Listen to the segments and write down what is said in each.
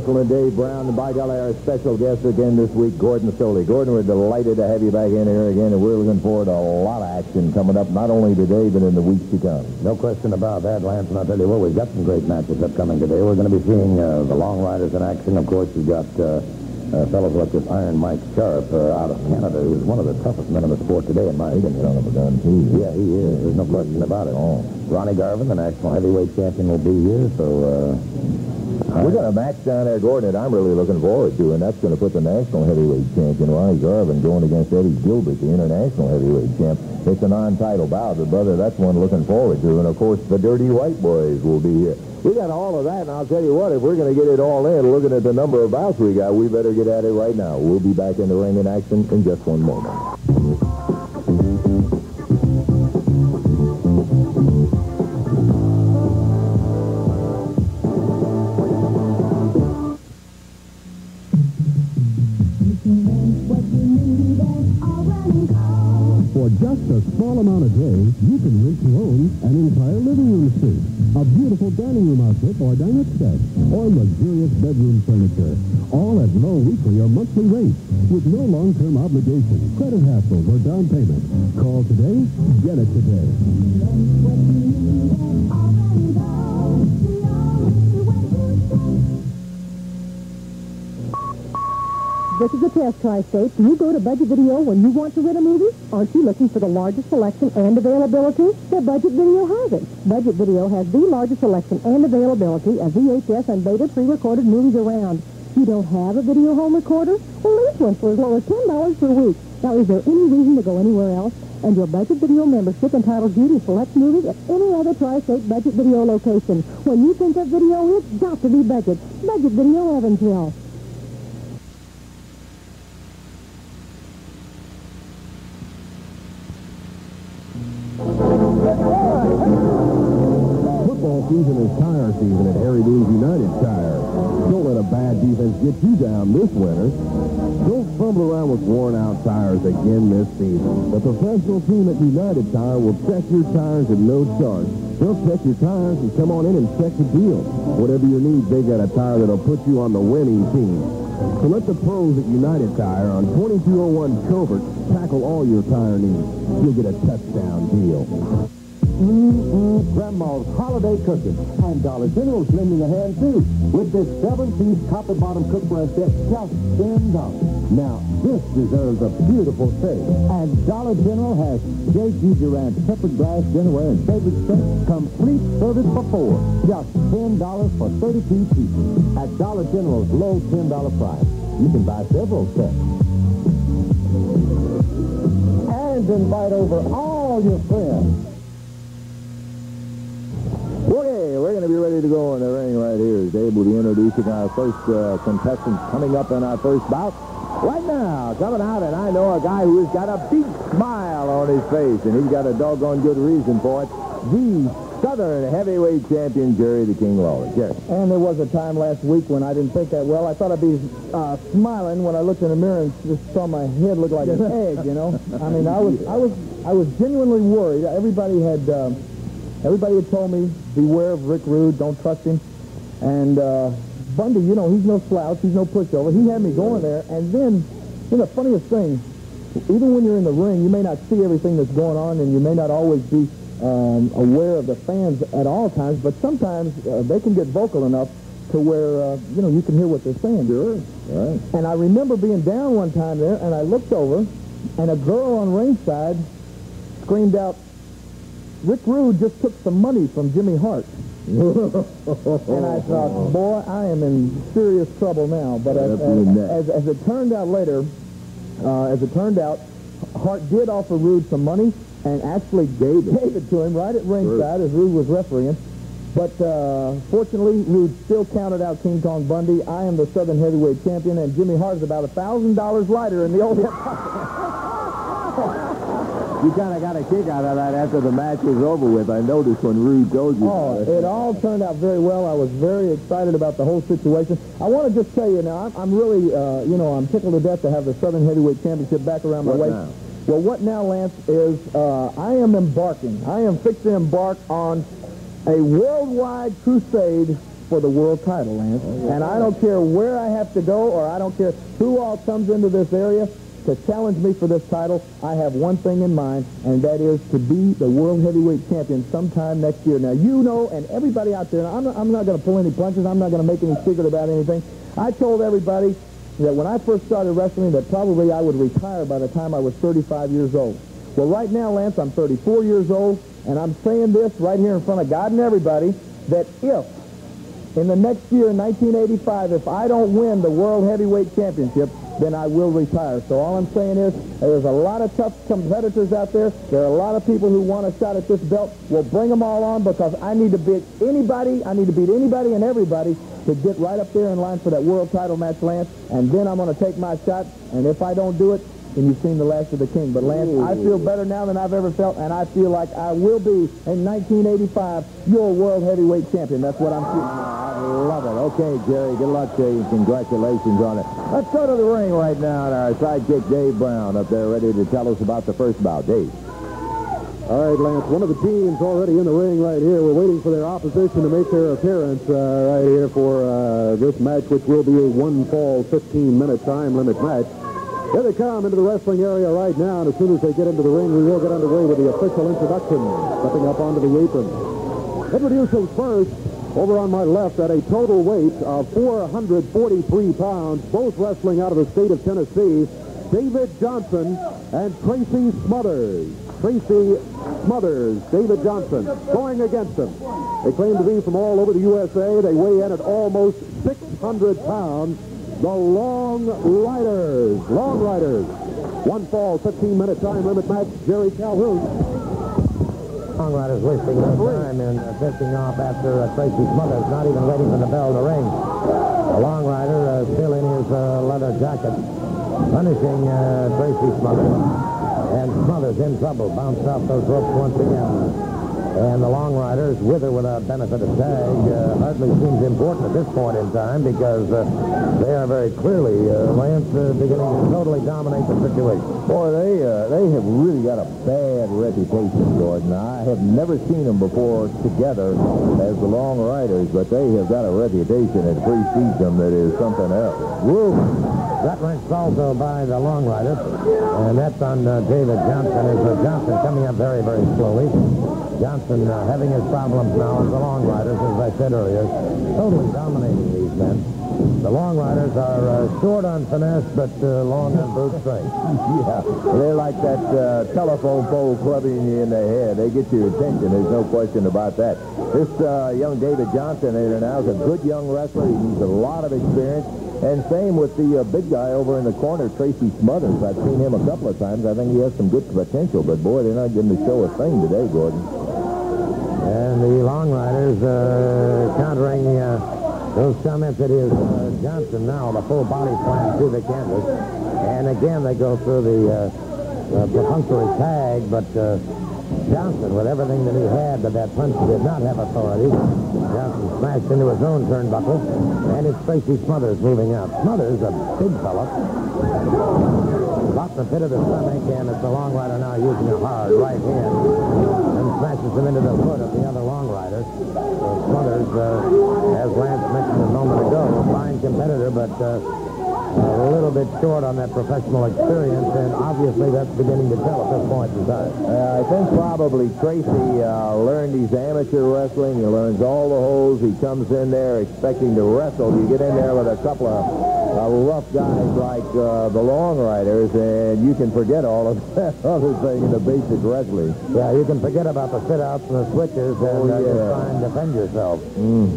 this is Lance Russell and Dave Brown, and by golly, our special guest again this week, Gordon Solie. Gordon, we're delighted to have you back in here again, and we're looking forward to a lot of action coming up, not only today, but in the weeks to come. No question about that, Lance. And I'll tell you what, we've got some great matches upcoming today. We're going to be seeing uh, the Long Riders in action. Of course, you've got uh, uh, fellows like this Iron Mike Sharp uh, out of Canada, who's one of the toughest men in the sport today, in my opinion. Son of a gun, too. Yeah, he is. There's no question about it. Oh. Ronnie Garvin, the national heavyweight champion, will be here. So uh, We got a match down there, Gordon, that I'm really looking forward to, and that's going to put the national heavyweight champion, Ronnie Garvin, going against Eddie Gilbert, the international heavyweight champ. It's a non-title bout, but, brother, that's one looking forward to. And, of course, the Dirty White Boys will be here. We got all of that, and I'll tell you what, if we're going to get it all in, looking at the number of bouts we got, we better get at it right now. We'll be back in the ring in action in just one moment. Just a small amount a day, you can rent to own an entire living room suite, a beautiful dining room outfit or dinette set, or luxurious bedroom furniture, all at low weekly or monthly rates, with no long-term obligation, credit hassles, or down payment. Call today, get it today. This is a test tri-state. Do you go to Budget Video when you want to rent a movie? Aren't you looking for the largest selection and availability? The Budget Video has it. Budget Video has the largest selection and availability of VHS and beta pre-recorded movies around. You don't have a video home recorder? Well, lease one for as low as $10 per week. Now, is there any reason to go anywhere else? And your Budget Video membership entitles you to select movies at any other tri-state Budget Video location. When you think of video, it's got to be Budget. Budget Video Evansville. Season is tire season at Harry Dean's United Tire. Don't let a bad defense get you down this winter. Don't fumble around with worn-out tires again this season. The professional team at United Tire will check your tires at no charge. They'll check your tires and come on in and check the deal. Whatever your needs, they got a tire that'll put you on the winning team. So let the pros at United Tire on 2201 Covert tackle all your tire needs. You'll get a touchdown deal. Grandma's holiday cooking. And Dollar General's lending a hand, too, with this seven-piece copper-bottom cookware set just $10. Now, this deserves a beautiful save. And Dollar General has J.G. Durand tempered glass dinnerware and favorite set, complete service for four. Just $10 for 32 pieces. At Dollar General's low $10 price, you can buy several sets. And invite over all your friends. Okay, we're going to be ready to go in the ring right here. Dave will be introducing our first uh, contestants coming up in our first bout. Right now, coming out, and I know a guy who's got a big smile on his face, and he's got a doggone good reason for it. The Southern Heavyweight Champion, Jerry the King Lawler. Jerry. And there was a time last week when I didn't think that well. I thought I'd be uh, smiling when I looked in the mirror and just saw my head look like an egg. You know, I mean, I was, I was, I was genuinely worried. Everybody had, um, everybody had told me beware of Rick Rude, don't trust him. And uh, Bundy, you know, he's no slouch, he's no pushover. He had me going there, and then, you know, the funniest thing, even when you're in the ring, you may not see everything that's going on, and you may not always be um, aware of the fans at all times, but sometimes uh, they can get vocal enough to where, uh, you know, you can hear what they're saying. Sure. Right. And I remember being down one time there, and I looked over, and a girl on ringside screamed out, Rick Rude just took some money from Jimmy Hart. and I thought, boy, I am in serious trouble now. But as, as, as it turned out later, uh, as it turned out, Hart did offer Rude some money and actually gave it, gave it to him right at ringside as Rude was refereeing. But uh, fortunately, Rude still counted out King Kong Bundy. I am the Southern Heavyweight Champion, and Jimmy Hart is about a thousand dollars lighter in the old. You kind of got a kick out of that after the match was over with. I noticed when Rude told you. Oh, it all turned out very well. I was very excited about the whole situation. I want to just tell you now, I'm, I'm really, uh, you know, I'm tickled to death to have the Southern Heavyweight Championship back around my What waist. now? Well, what now, Lance, is uh, I am embarking. I am fixing to embark on a worldwide crusade for the world title, Lance. And I don't care where I have to go or I don't care who all comes into this area to challenge me for this title. I have one thing in mind, and that is to be the world heavyweight champion sometime next year. Now, you know, and everybody out there, I'm not, I'm not going to pull any punches. I'm not going to make any secret about anything. I told everybody that when I first started wrestling that probably I would retire by the time I was 35 years old. Well, right now, Lance, I'm 34 years old, and I'm saying this right here in front of God and everybody, that if in the next year, in 1985, if I don't win the World Heavyweight Championship, then I will retire. So all I'm saying is there's a lot of tough competitors out there. There are a lot of people who want a shot at this belt. We'll bring them all on because I need to beat anybody. I need to beat anybody and everybody to get right up there in line for that world title match, Lance. And then I'm going to take my shot. And if I don't do it, then you've seen the last of the king. But, Lance, I feel better now than I've ever felt, and I feel like I will be, in 1985, your world heavyweight champion. That's what I'm feeling. I love it. Okay, Jerry, good luck to you. Congratulations on it. Let's go to the ring right now, and our sidekick, Dave Brown, up there ready to tell us about the first bout. Dave. All right, Lance, one of the teams already in the ring right here. We're waiting for their opposition to make their appearance uh, right here for uh, this match, which will be a one-fall, 15-minute time limit match. Here they come into the wrestling area right now, and as soon as they get into the ring, we will get underway with the official introduction, stepping up onto the apron. Introduce them first, over on my left, at a total weight of 443 pounds, both wrestling out of the state of Tennessee, David Johnson and Tracy Smothers. Tracy Smothers, David Johnson, going against them. They claim to be from all over the USA. They weigh in at almost 600 pounds. The Long Riders. Long Riders. One fall, 15-minute time limit match. Jerry Calhoun. Long Riders wasting no time in uh, drifting off after uh, Tracy Smothers, not even waiting for the bell to ring. The Long Rider uh, still in his uh, leather jacket, punishing uh, Tracy Smothers. And Smothers in trouble, bounced off those ropes once again. And the Long Riders, with or without benefit of tag, uh, hardly seems important at this point in time because uh, they are very clearly, uh, Lance, uh, beginning to totally dominate the situation. Boy, they uh, they have really got a bad reputation, Gordon. I have never seen them before together as the Long Riders, but they have got a reputation at preseason that is something else. Woo! That wrenched also by the Long Rider, and that's on uh, David Johnson. Is uh, Johnson coming up very, very slowly. Johnson uh, having his problems now as the Long Riders, as I said earlier, totally dominating these men. The Long Riders are uh, short on finesse, but uh, long on brute strength. Yeah, they're like that uh, telephone pole clubbing you in the head. They get your attention. There's no question about that. This uh, young David Johnson here now is a good young wrestler. He needs a lot of experience. And same with the uh, big guy over in the corner, Tracy Smothers. I've seen him a couple of times. I think he has some good potential, but boy, they're not getting to show a thing today, Gordon. And the Long Riders uh, countering uh, those comments that is uh, Johnson now, the full body slam to the canvas. And again, they go through the uh, perfunctory tag, but uh, Johnson, with everything that he had, but that punch did not have authority. Johnson smashed into his own turnbuckle, and it's Tracy Smothers moving out. Smothers, a big fella, got the pit of the stomach, and it's the Long Rider now using a hard right hand, and smashes him into the foot of the other Long Rider. So Smothers, uh, as Lance mentioned a moment ago, a fine competitor, but uh, a little bit short on that professional experience, and obviously that's beginning to tell at this point in time. Uh, I think probably Tracy uh, learned he's amateur wrestling. He learns all the holes. He comes in there expecting to wrestle. You get in there with a couple of uh, rough guys like uh, the Long Riders, and you can forget all of that other thing in the basic wrestling. Yeah, you can forget about the sit-outs and the switches and Oh, uh, just try and defend yourself. Mm.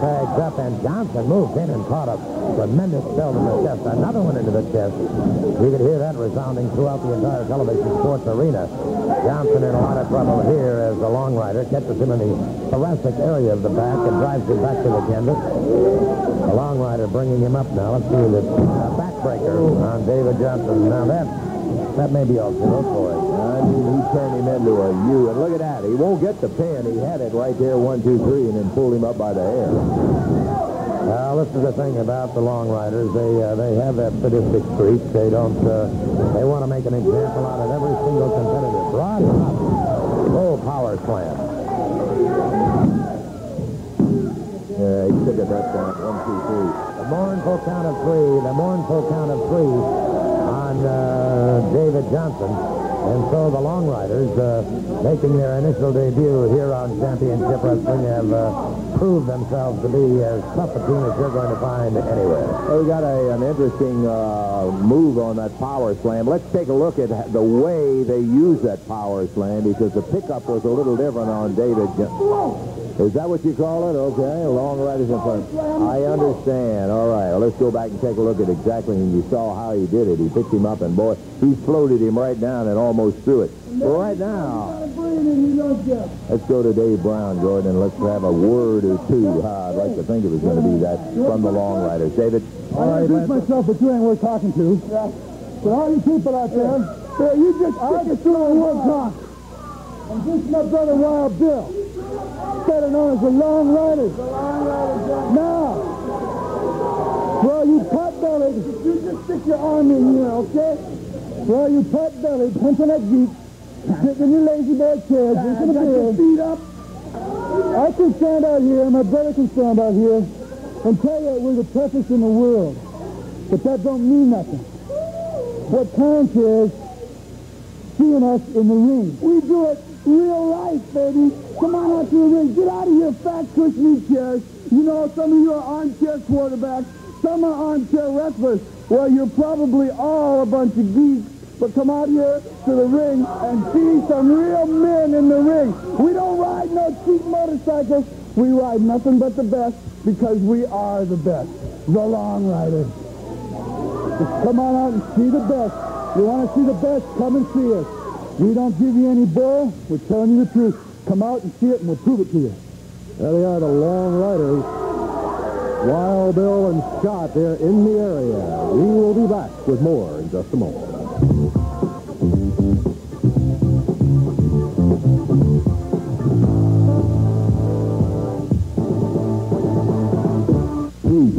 Tags up, and Johnson moves in and caught a tremendous belt in the chest. Another one into the chest. You could hear that resounding throughout the entire television sports arena. Johnson in a lot of trouble here as the long rider catches him in the thoracic area of the back and drives him back to the canvas. The long rider bringing him up now. Let's see this backbreaker on David Johnson. Now that that may be all zero for it. I mean, he turned him into a U, and look at that. He won't get the pin. He had it right there, one, two, three, and then pulled him up by the hair. Well, this is the thing about the long riders. They uh, they have that sadistic streak. They don't. Uh, they want to make an example out of every single competitor. Rod Hop, full power slam. at that count. One, two, three. The mournful count of three. The mournful count of three on uh, David Johnson. And so the Long Riders, uh, making their initial debut here on Championship Wrestling, have uh, proved themselves to be as tough a team as you're going to find anywhere. Well, we got a, an interesting uh, move on that power slam. Let's take a look at the way they use that power slam because the pickup was a little different on David. Jo- Is that what you call it? Okay, long riders in front. I understand. All right, well, let's go back and take a look at exactly, when you saw how he did it. He picked him up, and boy, he floated him right down and almost threw it. Well, right now, let's go to Dave Brown, Gordon, and let's have a word or two. Uh, I'd like to think it was going to be that from the long riders. David? I introduced myself, but you ain't worth talking to. But all you people out there, yeah, you just stick it through and work talk. I'm just my brother Wild Bill, better known as the Long Riders. The Long Riders. Now, well, you pot-bellied, you just stick your arm in here, okay? Well, you pot-bellied, punching that Jeep, sitting in your lazy boy chair, drinking a beer. feet up. I can stand out here, and my brother can stand out here, and tell you we're the toughest in the world. But that don't mean nothing. What counts is seeing us in the ring. We do it real life, baby. Come on out to the ring. Get out of your fat cushiony chairs. You know, some of you are armchair quarterbacks. Some are armchair wrestlers. Well, you're probably all a bunch of geeks. But come out here to the ring and see some real men in the ring. We don't ride no cheap motorcycles. We ride nothing but the best because we are the best. The Long Riders. Just come on out and see the best. You want to see the best? Come and see us. We don't give you any bull. We're telling you the truth. Come out and see it, and we'll prove it to you. There they are, the Long Riders. Wild Bill and Scott, they're in the area. We will be back with more in just a moment.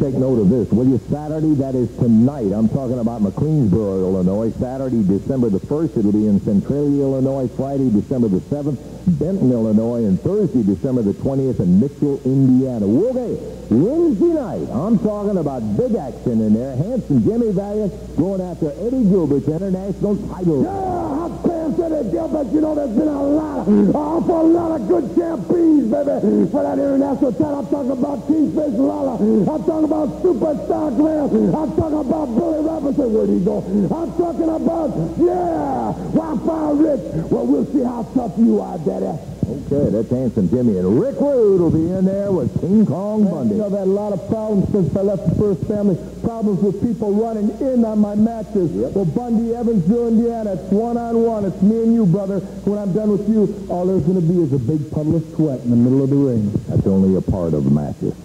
Take note of this, will you? Saturday, that is tonight. I'm talking about McLeansboro, Illinois. Saturday, December the 1st, it'll be in Centralia, Illinois. Friday, December the 7th, Benton, Illinois. And Thursday, December the 20th in Mitchell, Indiana. Okay, Wednesday night, I'm talking about big action in there. Handsome Jimmy Valiant going after Eddie Gilbert's international title. Yeah, To the deal, but you know there's been a lot, of, awful lot of good champions, baby, for that international title. I'm talking about Kingfish Lala. I'm talking about Superstar Glenn. I'm talking about Billy Robinson. Where'd he go? I'm talking about, yeah, Wildfire Rich. Well, we'll see how tough you are, Daddy. Okay, that's Handsome Jimmy. And Rick Rude will be in there with King Kong Bundy. You know, I've had a lot of problems since I left the first family. Problems with people running in on my matches. Well, Bundy, Evansville, Indiana, it's one-on-one. It's me and you, brother. When I'm done with you, all there's going to be is a big puddle of sweat in the middle of the ring. That's only a part of the matches.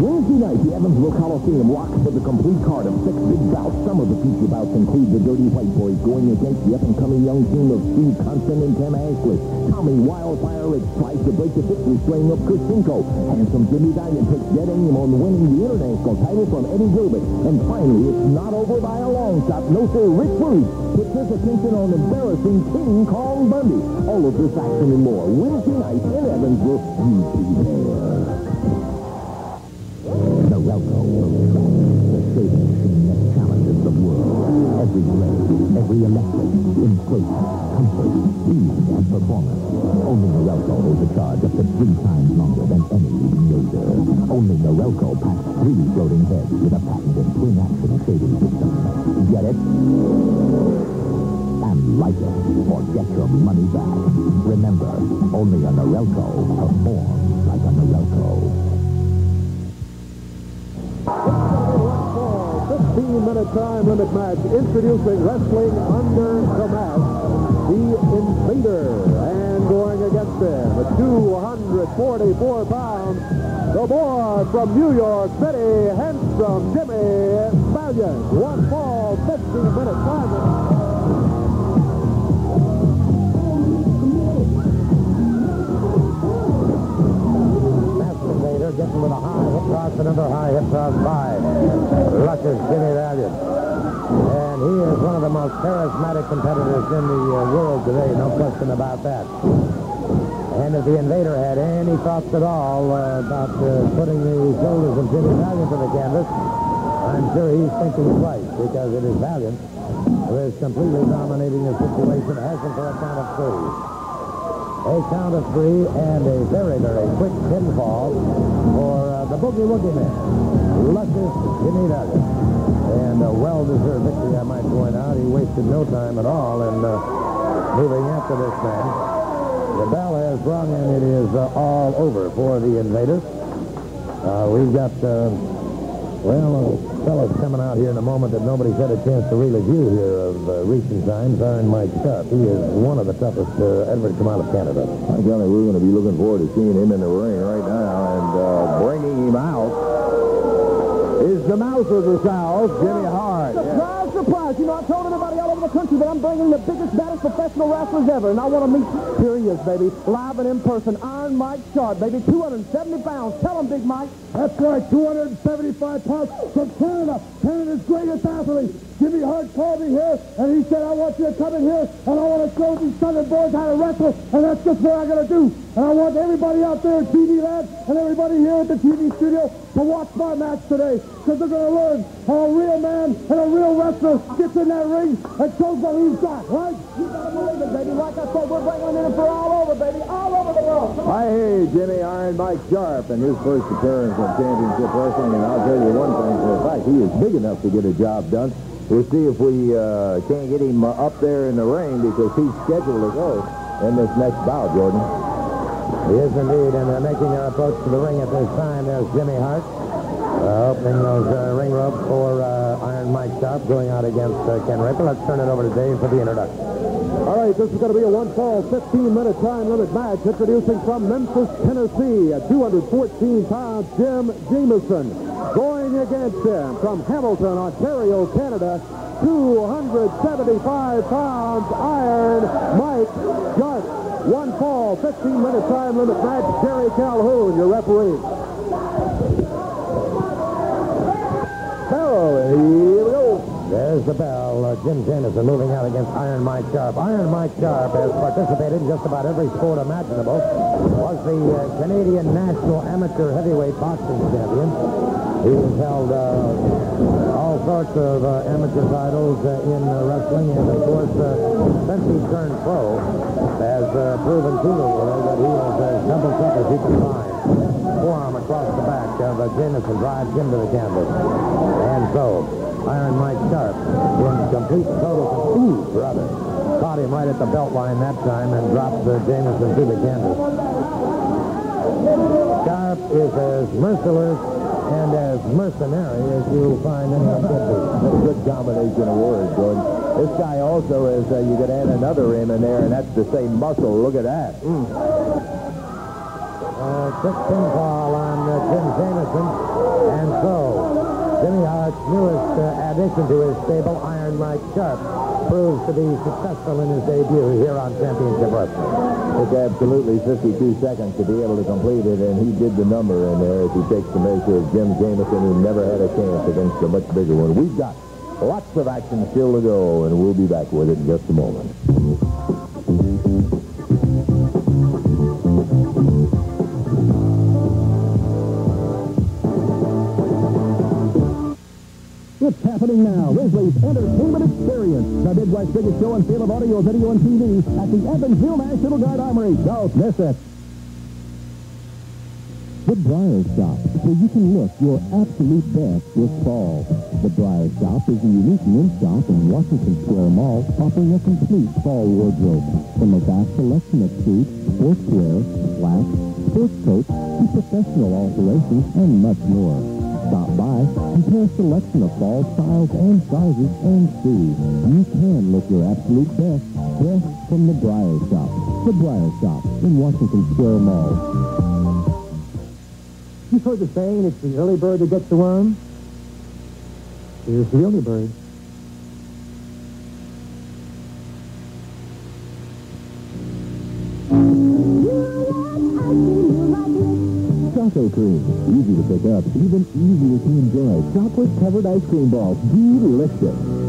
Wednesday night, the Evansville Coliseum rocks for the complete card of six big bouts. Some of the feature bouts include the Dirty White Boys going against the up-and-coming young team of Steve Constant and Tim Ashley. Tommy Wildfire tries to break the victory string of Kuchenko. Handsome Jimmy Valiant takes dead aim on winning the international title from Eddie Gilbert. And finally, it's not over by a long shot. No, sir, Rick Rude puts his attention on embarrassing King Kong Bundy. All of this action and more. Wednesday night in Evansville. You be there. Will track the saving machine that challenges the world. Every blade, every electric, in inflation, comfort, speed, and performance. Only Norelco holds a charge up to three times longer than any leading razor. Only Norelco packs three floating heads with a patented twin-action shaving system. Get it? And like it, or get your money back. Remember, only a Norelco performs like a Norelco. 15-minute time limit match introducing wrestling under the mask. The Invader. And going against him at 244 pounds, the boy from New York City, handsome Jimmy Valiant. One fall, 15-minute time With a high hip toss, another high hip toss by luscious Jimmy Valiant. And he is one of the most charismatic competitors in the uh, world today, no question about that. And if the invader had any thoughts at all uh, about uh, putting the shoulders of Jimmy Valiant to the canvas, I'm sure he's thinking twice because it is Valiant who is completely dominating the situation, has him for a count of three. A count of three and a very, very quick pinfall for uh, the Boogie Woogie Man, Jimmy Valiant. And a well-deserved victory, I might point out. He wasted no time at all in uh, moving after this man. The bell has rung, and it is uh, all over for the invaders. Uh, we've got, uh, well, a fellow's coming out here in a moment that nobody's had a chance to really view here of uh, recent times. Iron Mike Sharp. He is one of the toughest uh, ever to come out of Canada. I tell you, we're going to be looking forward to seeing him in the ring right now and uh, bringing him out is the mouth of the South, Jimmy Hart. Surprise, surprise. You know, I told everybody all over country that I'm bringing the biggest, baddest professional wrestlers ever, and I want to meet, here he is, baby, live and in person, Iron Mike Sharp, baby, 270 pounds. Tell him, Big Mike. That's right, 275 pounds from Canada. Canada's greatest athlete. Jimmy Hart called me here, and he said, I want you to come in here, and I want to show these southern boys how to wrestle, and that's just what I'm going to do. And I want everybody out there in TV land and everybody here at the TV studio to watch my match today, because they're going to learn how a real man and a real wrestler gets in that ring and shows what he's got, right? You better believe it, baby. Like I said, we're bringing in for all over, baby, all over the world. I hear you, Jimmy Iron Mike Sharp and his first appearance on Championship Wrestling, and I'll tell you one thing for a fact, he is big enough to get a job done. We'll see if we uh, can't get him uh, up there in the ring because he's scheduled to go in this next bout, Gordon. He is indeed, and they're making their approach to the ring at this time. There's Jimmy Hart opening those ring ropes for Iron Mike Sharp going out against uh, Ken Raper. Let's turn it over to Dave for the introduction. All right, this is going to be a one-fall, 15-minute time limit match. Introducing from Memphis, Tennessee, at 214 pounds, Jim Jameson. Going against him from Hamilton, Ontario, Canada, 275 pounds, Iron Mike Sharp. One fall, 15-minute time limit match. Jerry Calhoun, your referee. So, here we go. There's the bell. Uh, Jim Jameson moving out against Iron Mike Sharp. Iron Mike Sharp has participated in just about every sport imaginable. Was the uh, Canadian National Amateur Heavyweight Boxing Champion. He has held uh, all sorts of uh, amateur titles uh, in uh, wrestling, and of course, since he turned pro, has proven to the world that he is as double tough as he can find. Forearm across the back of uh, Jameson drives him to the canvas. And so, Iron Mike Sharp, in complete total, ooh, brother, caught him right at the belt line that time and dropped uh, Jameson to the canvas. Sharp is as merciless and as mercenary as you'll find anyone could be. That's a good combination of words, Gordon. This guy also is, uh, you could add another M in there, and that's the same muscle. Look at that. Uh, quick pinfall on uh, Jim Jameson. And so, Jimmy Hart's newest uh, addition to his stable, Iron Mike Sharp, proves to be successful in his debut here on Championship Wrestling. Took absolutely 52 seconds to be able to complete it, and he did the number in there as he takes the measure of Jim Jameson, who never had a chance against a much bigger one. We've got lots of action still to go, and we'll be back with it in just a moment. It's happening now. Risley's Entertainment Experience. The Midwest biggest show and sale of audio, video, and TV at the Evansville National Guard Armory. Don't miss it. The Briar Shop, where you can look your absolute best this fall. The Briar Shop is a unique men's shop in Washington Square Mall, offering a complete fall wardrobe. From a vast selection of suits, sportswear, slacks, sports coats, to professional alterations, and much more. Stop by, compare a selection of fall styles and sizes, and see. You can look your absolute best dressed from the Briar Shop. The Briar Shop in Washington Square Mall. You've heard the saying, it's the early bird that gets the worm. Here's the early bird. Choco Cream. Easy to pick up, even easier to enjoy. Chocolate-covered ice cream balls. Delicious.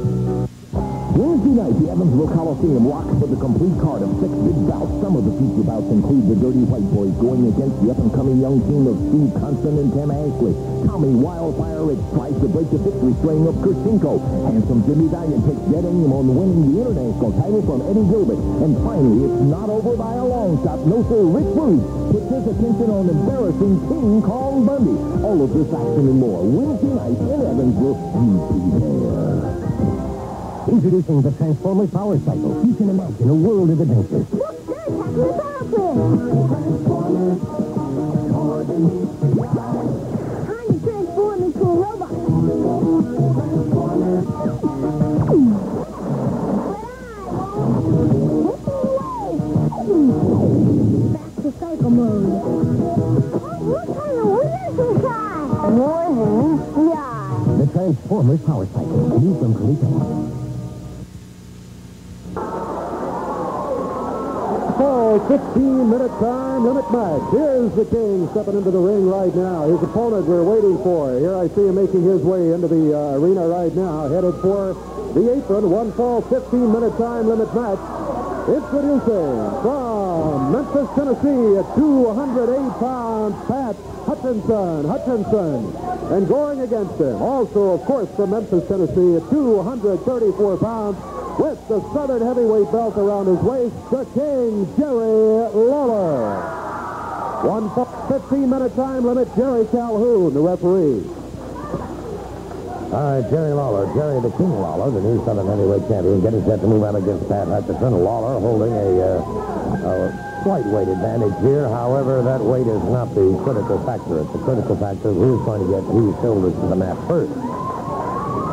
Wednesday night, the Evansville Coliseum rocks with a complete card of six big bouts. Some of the feature bouts include the Dirty White Boys going against the up-and-coming young team of Steve Constant and Tim Ashley. Tommy Wildfire tries to break the victory string of Kersinko. Handsome Jimmy Valiant takes dead aim on winning the international title from Eddie Gilbert. And finally, it's not over by a long shot. No, sir, Rick Rude puts his attention on embarrassing King Kong Bundy. All of this action and more Wednesday night in Evansville. You prepare. Introducing the Transformers Power Cycle. You can imagine a world of adventure. Look, there's Captain the Power Time to transform into a robot. Back to cycle mode. What kind of wheels is that? Yeah. The Transformers Power Cycle. New from Coleco. Ball, 15-minute time limit match. Here's the King stepping into the ring right now. His opponent we're waiting for. Here I see him making his way into the uh, arena right now, headed for the apron. One fall, 15-minute time limit match. Introducing from Memphis, Tennessee, a 208 pounds, Pat Hutchinson. Hutchinson. And going against him, also, of course, from Memphis, Tennessee, a 234 pounds, with the Southern heavyweight belt around his waist, the King, Jerry Lawler. One 15-minute time limit, Jerry Calhoun, the referee. All right, Jerry Lawler, Jerry the King Lawler, the new Southern Heavyweight Champion, getting set to move out against Pat Hutchinson. Lawler holding a, uh, a slight weight advantage here. However, that weight is not the critical factor. It's the critical factor who's going to get whose shoulders to the mat first.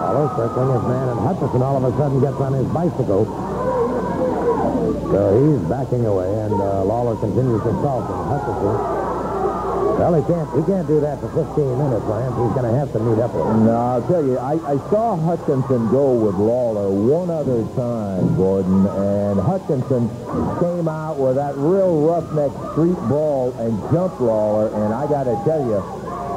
Lawler circling his man, and Hutchinson all of a sudden gets on his bicycle. So he's backing away, and uh, Lawler continues to assault him. Hutchinson well, he can't, he can't do that for 15 minutes, Lance. He's going to have to meet up with him. No, I'll tell you, I, I saw Hutchinson go with Lawler one other time, Gordon, and Hutchinson came out with that real roughneck street brawl and jumped Lawler, and I got to tell you,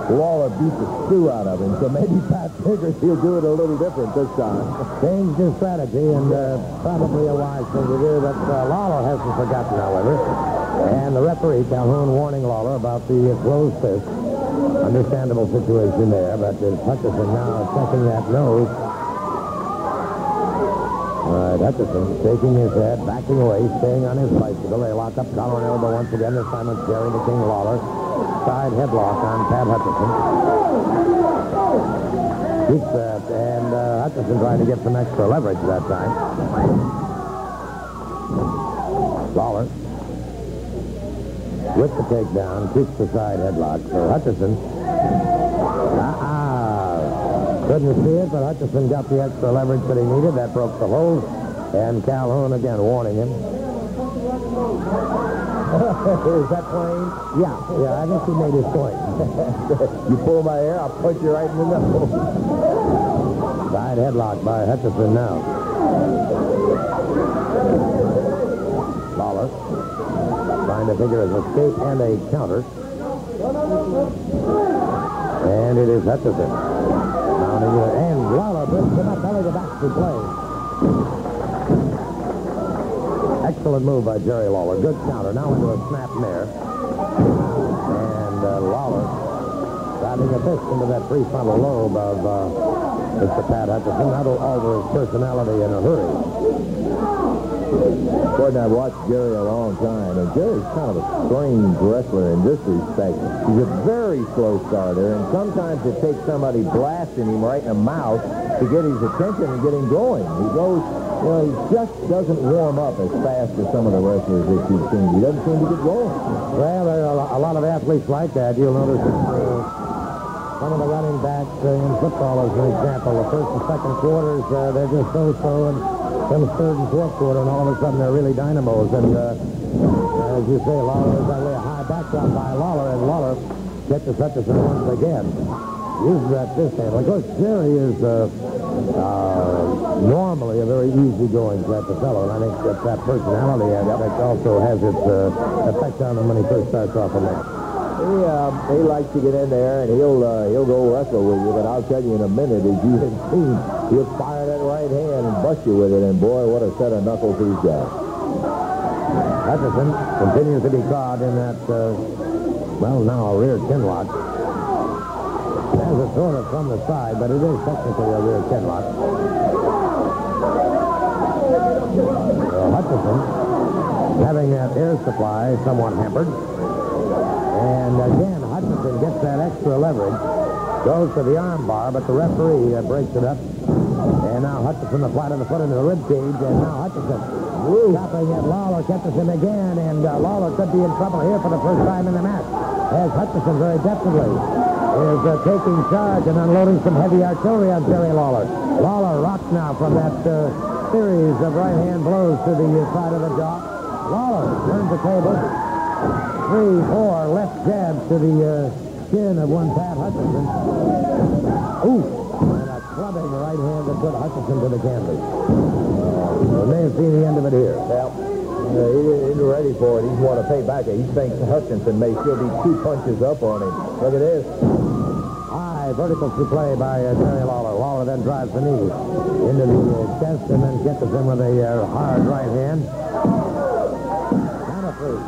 Lawler beat the stew out of him, so maybe Pat figures he'll do it a little different this time. Changed his strategy, and uh, probably a wise thing to do, but uh, Lawler hasn't forgotten, however. And the referee, Calhoun, warning Lawler about the closed fist. Understandable situation there, but is Hutchison now checking that nose. All right, Hutchison shaking his head, backing away, staying on his bicycle. They lock up collar and elbow once again. This time it's Jerry the King Lawler. Side headlock on Pat Hutchison. Keeps that, and uh, Hutchison trying to get some extra leverage that time. Lawler with the takedown, keeps the side headlock. So Hutchison, ah, couldn't see it, but Hutchison got the extra leverage that he needed. That broke the hold. And Calhoun again warning him. Is that plain? Yeah, yeah, I guess he made his point. you pull my hair, I'll punch you right in the nose. Side headlock by Hutchison now. Lawler trying to figure his escape and a counter. And it is Hutchison. And Lawler brings him up belly to back to play. Excellent move by Jerry Lawler. Good counter. Now into a snap mare. And uh, Lawler driving a fist into that prefrontal lobe of uh, Mr. Pat Hutchison. That'll alter his personality in a hurry. Gordon, I've watched Jerry a long time, and Jerry's kind of a strange wrestler in this respect. He's a very slow starter, and sometimes it takes somebody blasting him right in the mouth to get his attention and get him going. He goes, know, he just doesn't warm up as fast as some of the wrestlers that you've seen. He doesn't seem to get going. Well, there are a lot of athletes like that. You'll notice uh, some of the running backs in football, as an example. The first and second quarters, uh, they're just so-so, and the third and fourth quarter, and all of a sudden they're really dynamos. And uh, as you say, Lawler is only a high backdrop by Lawler, and Lawler gets to Hutchison once again. Uses that fist handle. Of course, Jerry is uh, uh, normally a very easygoing type of fellow, and I think that that personality aspect also has its uh, effect on him when he first starts off in there. He, uh, he likes to get in there, and he'll uh, he'll go wrestle with you. But I'll tell you in a minute, as you have seen, he'll fire that right hand and bust you with it. And boy, what a set of knuckles he's got. Hutchison continues to be caught in that, uh, well, now a rear chin lock. Has it sort of from the side, but it is technically a rear chin lock. Uh, Hutchison having that air supply somewhat hampered. And again, Hutchison gets that extra leverage, goes to the arm bar, but the referee uh, breaks it up. And now Hutchison, the flat of the foot into the rib cage, and now Hutchison chopping at Lawler, catches him again, and uh, Lawler could be in trouble here for the first time in the match, as Hutchinson very deftly is uh, taking charge and unloading some heavy artillery on Jerry Lawler. Lawler rocks now from that uh, series of right-hand blows to the uh, side of the jaw. Lawler turns the table. Three, four left jabs to the uh, chin of one Pat Hutchinson. Ooh, clubbing right hand that put Hutchinson to the canvas. We may have seen the end of it here. Well, uh, he isn't ready for it. He's want to pay back. He thinks Hutchinson may still be two punches up on him. Look at this. High vertical play by uh, Jerry Lawler. Lawler then drives the knee into the uh, chest and then catches him with a uh, hard right hand. Count of three.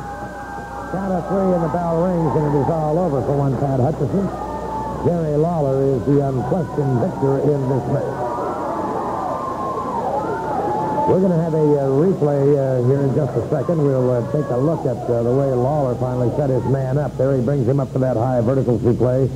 Count of three and the bell rings and it is all over for one Pat Hutchison. Jerry Lawler is the unquestioned victor in this match. We're going to have a uh, replay uh, here in just a second. We'll uh, take a look at uh, the way Lawler finally set his man up. There he brings him up to that high vertical replay.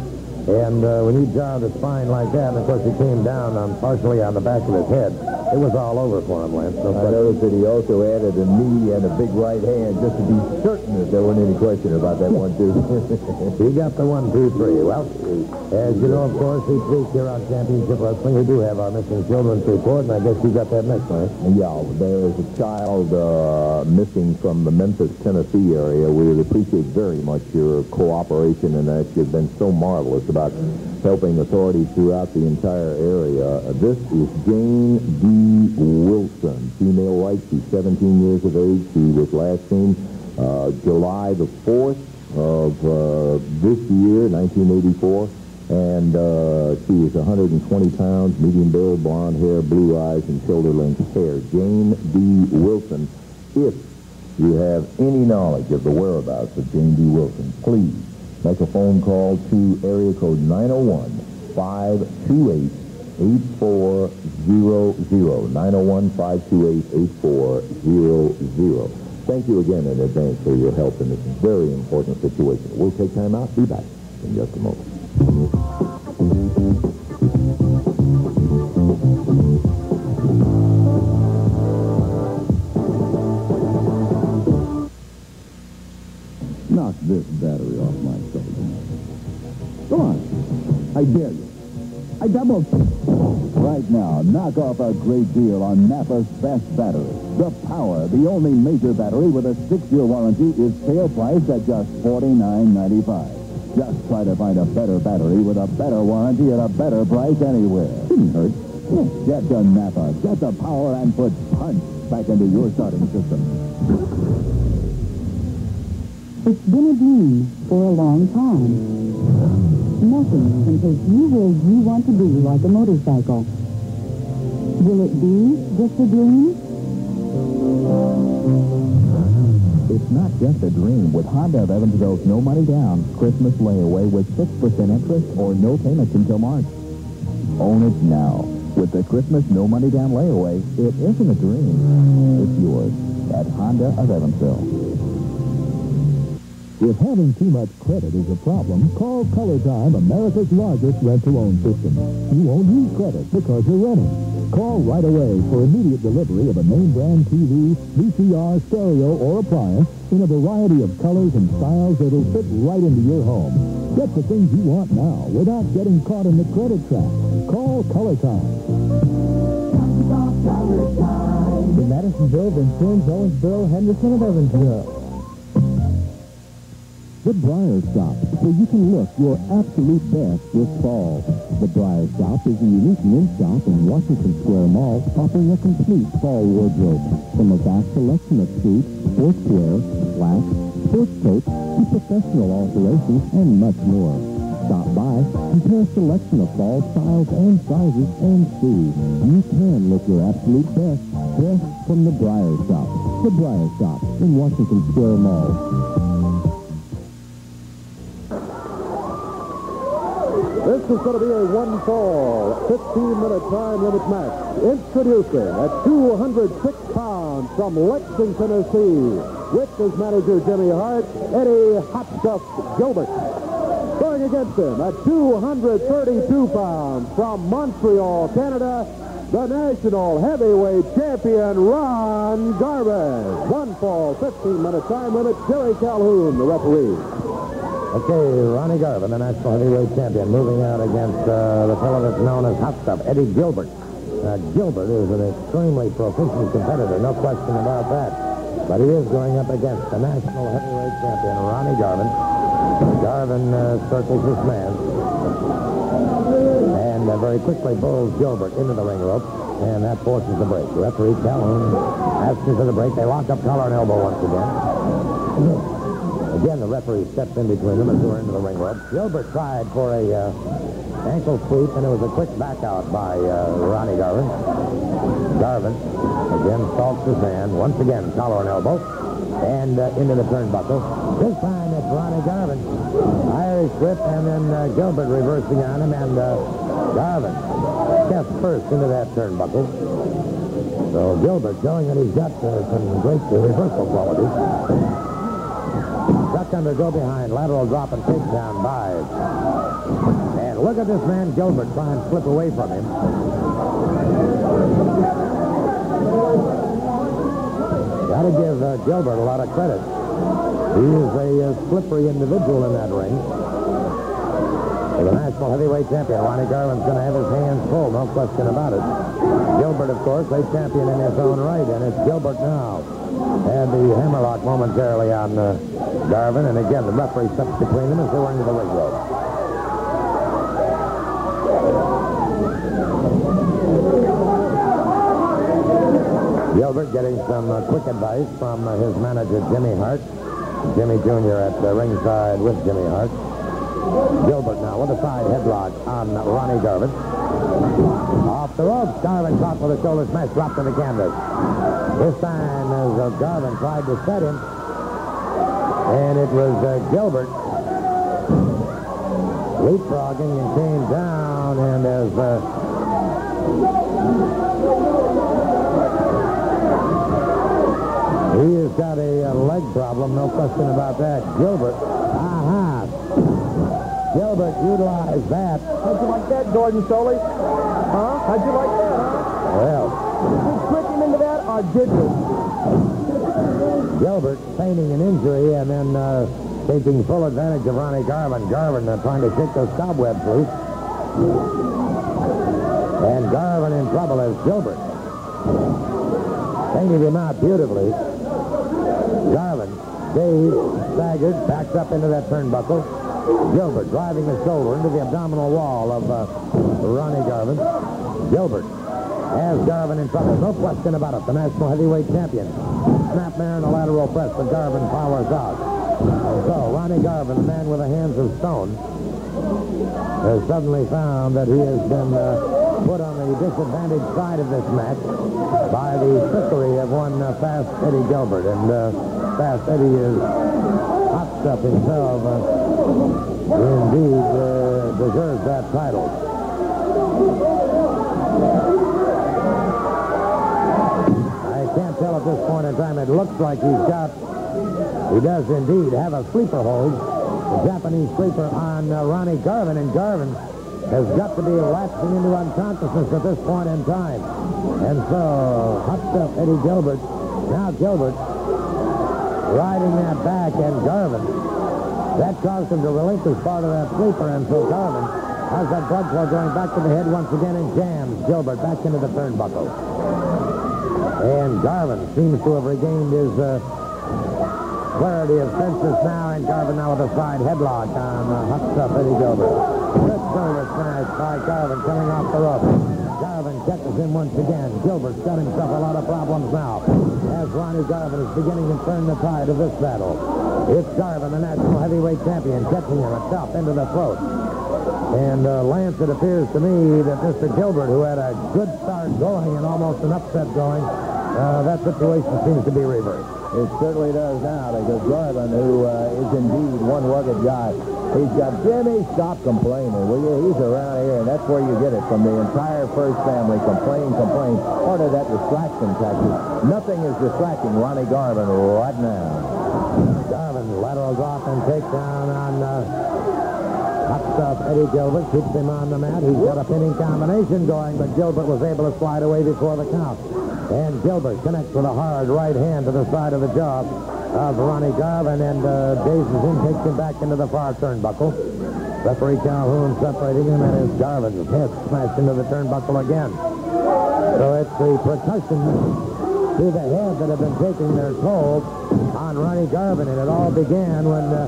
And uh, when he jarred the spine like that, and of course he came down on, partially on the back of his head, it was all over for him, Lance. No I noticed that he also added a knee and a big right hand just to be certain that there wasn't any question about that one, too. He got the one, two, three. Well, as you know, of course, each week here on Championship Wrestling, we do have our missing children's report, and I guess you got that next, Lance. Yeah, there is a child uh, missing from the Memphis, Tennessee area. We would appreciate very much your cooperation in that. You've been so marvelous about helping authorities throughout the entire area. Uh, this is Jane D. Wilson, female white. She's 17 years of age. She was last seen uh, July the 4th of uh, this year, 1984. And uh, she is 120 pounds, medium build, blonde hair, blue eyes, and shoulder-length hair. Jane D. Wilson. If you have any knowledge of the whereabouts of Jane D. Wilson, please make a phone call to area code 901-528-8400. 901-528-8400. Thank you again in advance for your help in this very important situation. We'll take time out. Be back in just a moment. This battery off my. I dare you. I double. Right now, knock off a great deal on Napa's best battery. The Power, the only major battery with a six-year warranty, is sale priced at just $49.95. Just try to find a better battery with a better warranty at a better price anywhere. Didn't hurt. Get the Napa, get the power, and put punch back into your starting system. It's been a dream for a long time. Nothing take you where you want to be like a motorcycle. Will it be just a dream? It's not just a dream. With Honda of Evansville's no money down Christmas layaway with 6% interest or no payments until March. Own it now. With the Christmas no money down layaway, it isn't a dream. It's yours at Honda of Evansville. If having too much credit is a problem, call Color Time, America's largest rent-to-own system. You won't need credit because you're renting. Call right away for immediate delivery of a name brand TV, VCR, stereo, or appliance in a variety of colors and styles that'll fit right into your home. Get the things you want now without getting caught in the credit trap. Call Color Time. In Madisonville, Vincennes, Owensboro, Henderson, and Evansville. The Briar Shop, where you can look your absolute best this fall. The Briar Shop is a unique men's shop in Washington Square Mall, offering a complete fall wardrobe. From a vast selection of suits, sportswear, slacks, sports coats to professional alterations and much more. Stop by, compare a selection of fall styles and sizes, and see. You can look your absolute best, best from the Briar Shop. The Briar Shop in Washington Square Mall. This is going to be a one-fall, 15-minute time limit match. Introducing at 206 pounds from Lexington, Tennessee, with his manager Jimmy Hart, Eddie Hot Stuff Gilbert. Going against him at 232 pounds from Montreal, Canada, the national heavyweight champion Ron Garvin. One fall, 15-minute time limit. Jerry Calhoun, the referee. Okay, Ronnie Garvin, the national heavyweight champion, moving out against uh, the fellow that's known as Hot Stuff, Eddie Gilbert. Uh, Gilbert is an extremely proficient competitor, no question about that. But he is going up against the national heavyweight champion, Ronnie Garvin. Garvin uh, circles his man and uh, very quickly bowls Gilbert into the ring rope, and that forces the break. Referee Calhoun asking for the break. They lock up collar and elbow once again. Again, the referee steps in between them as they were into the ring rope. Gilbert tried for a uh, ankle sweep, and it was a quick back out by uh, Ronnie Garvin. Garvin again stalks his man. Once again, collar and elbow. And uh, into the turnbuckle. This time it's Ronnie Garvin. Irish whip, and then uh, Gilbert reversing on him, and uh, Garvin chest first into that turnbuckle. So Gilbert showing that he's got uh, some great reversal qualities. Duck under, go behind. Lateral drop and takedown by. And look at this man Gilbert try and slip away from him. Got to give uh, Gilbert a lot of credit. He is a uh, slippery individual in that ring. For the national heavyweight champion, Ronnie Garvin's going to have his hands full, no question about it. Gilbert, of course, a champion in his own right, and it's Gilbert now. Had the hammerlock momentarily on uh, and again, the referee steps between them as they were into the ring rope. Gilbert getting some uh, quick advice from uh, his manager, Jimmy Hart. Jimmy Jr. at the ringside with Jimmy Hart. Gilbert now with a side headlock on Ronnie Garvin. Off the ropes, Garvin caught with a shoulder smash, dropped to the canvas. This time as uh, Garvin tried to set him, and it was uh, Gilbert leapfrogging and came down, and as uh, he has got a, a leg problem, no question about that. Gilbert, aha, Gilbert utilized that. How'd you like that, Gordon Solie? Huh? How'd you like that, huh? Well, Did you trick him into that, or did you? Gilbert feigning an injury and then uh, taking full advantage of Ronnie Garvin. Garvin uh, trying to shake those cobwebs loose. And Garvin in trouble as Gilbert. Painted him out beautifully. Garvin, dazed, staggered, backs up into that turnbuckle. Gilbert driving his shoulder into the abdominal wall of uh, Ronnie Garvin. Gilbert has Garvin in trouble. No question about it. The national heavyweight champion. Snapmare and a lateral press, but Garvin powers out. So Ronnie Garvin, the man with the hands of stone, has suddenly found that he has been uh, put on the disadvantaged side of this match by the trickery of one uh, Fast Eddie Gilbert. And uh, Fast Eddie is hot stuff himself. Uh, indeed uh, deserves that title. I can't tell at this point in time. It looks like he's got, he does indeed have a sleeper hold, a Japanese sleeper on uh, Ronnie Garvin, and Garvin has got to be lapsing into unconsciousness at this point in time. And so, hot stuff, Eddie Gilbert. Now Gilbert riding that back, and Garvin. That caused him to relinquish part of that sleeper, and so Garvin has that blood flow going back to the head once again and jams Gilbert back into the turnbuckle. And Garvin seems to have regained his uh, clarity of senses now, and Garvin now with a side headlock on uh, hot stuff Eddie Gilbert. Good smash by Garvin coming off the rope. Catches him once again. Gilbert's got himself a lot of problems now as Ronnie Garvin is beginning to turn the tide of this battle. It's Garvin, the national heavyweight champion, catching him a chop into the throat. And uh, Lance, it appears to me that Mr. Gilbert, who had a good start going and almost an upset going, uh, that situation seems to be reversed. It certainly does now because Garvin, who uh, is indeed one rugged guy, he's got Jimmy, stop complaining, will you? He's around here, and that's where you get it from the entire first family. Complain, complain. Part of that distraction tactic. Nothing is distracting Ronnie Garvin right now. Garvin, lateral drop and takedown on uh, hot stuff. Eddie Gilbert keeps him on the mat. He's got a pinning combination going, but Gilbert was able to slide away before the count. And Gilbert connects with a hard right hand to the side of the jaw of Ronnie Garvin, and uh, him, takes him back into the far turnbuckle. Referee Calhoun separating him, and his Garvin's head smashed into the turnbuckle again. So it's the percussion to the head that have been taking their toll on Ronnie Garvin, and it all began when uh,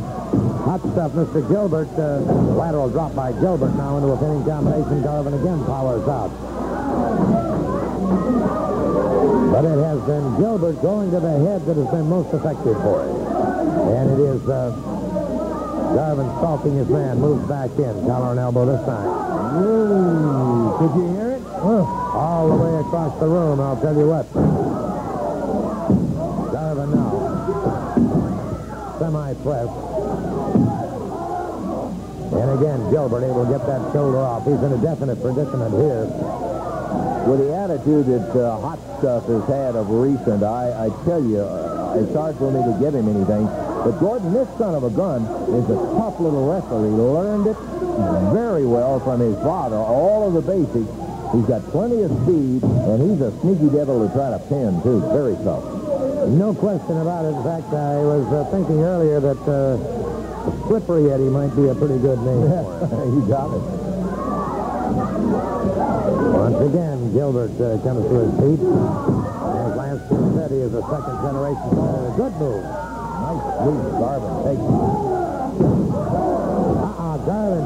hot stuff Mr. Gilbert, uh, lateral drop by Gilbert now into a pinning combination. Garvin again powers out. But it has been Gilbert going to the head that has been most effective for him. And it is uh, Garvin stalking his man, moves back in, collar and elbow this time. Ooh, did you hear it? all the way across the room, I'll tell you what. Garvin now. Semi-press. And again, Gilbert able to get that shoulder off. He's in a definite predicament here. With the attitude that uh, Hot Stuff has had of recent, I, I tell you, uh, it's hard for me to give him anything. But Gordon, this son of a gun is a tough little wrestler. He learned it very well from his father, all of the basics. He's got plenty of speed, and he's a sneaky devil to try to pin, too. Very tough. No question about it. In fact, I was uh, thinking earlier that uh, Slippery Eddie might be a pretty good name you got it. Once again, Gilbert uh, comes to his feet. As Lance said, he is a second-generation fighter. A good move. Nice move, Garvin. Takes Uh-uh, Garvin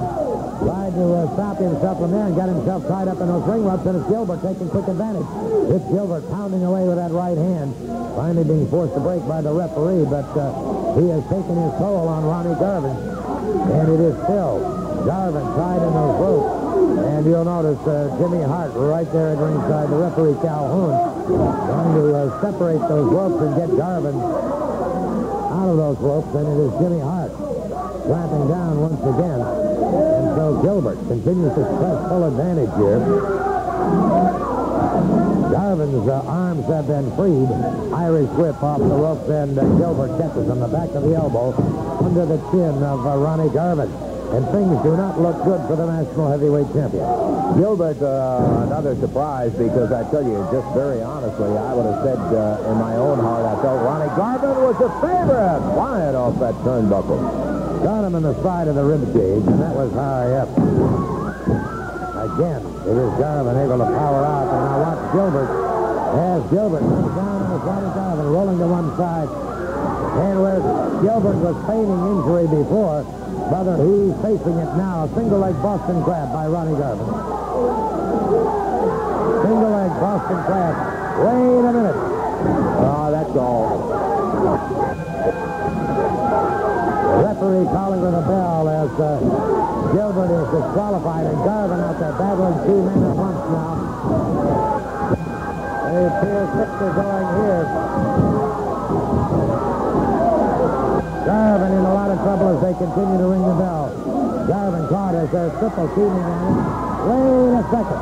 tried to uh, stop himself from there and got himself tied up in those ring ropes, and it's Gilbert taking quick advantage. It's Gilbert pounding away with that right hand, finally being forced to break by the referee, but uh, he has taken his toll on Ronnie Garvin, and it is still Garvin tied in those ropes. And you'll notice uh, Jimmy Hart right there at ringside, the referee Calhoun, trying to uh, separate those ropes and get Garvin out of those ropes, and it is Jimmy Hart slapping down once again. So Gilbert continues to press full advantage here. Garvin's uh, arms have been freed. Irish whip off the ropes, and uh, Gilbert catches on the back of the elbow under the chin of uh, Ronnie Garvin. And things do not look good for the national heavyweight champion. Gilbert, uh, another surprise because I tell you, just very honestly, I would have said uh, in my own heart, I felt Ronnie Garvin was the favorite. Flying off that turnbuckle. Got him in the side of the rib cage, and that was high up. Again, it is Garvin able to power out, and now watch Gilbert. As Gilbert down on his Ronnie Garvin, rolling to one side. And where Gilbert was feigning injury before, brother, he's facing it now. Single leg Boston crab by Ronnie Garvin. Single leg Boston crab. Wait a minute. Oh, that's all. Referee calling for the bell as uh, Gilbert is disqualified and Garvin out there battling two men at once now. They appear six are going here. Garvin in a lot of trouble as they continue to ring the bell. Garvin caught as there's triple teaming on him. Wait a second.